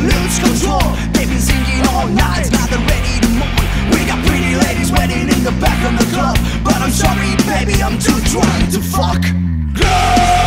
Lose control. They've been singing all night, now they're ready to mourn We got pretty ladies waiting in the back of the club But I'm sorry baby, I'm too drunk to fuck Girl!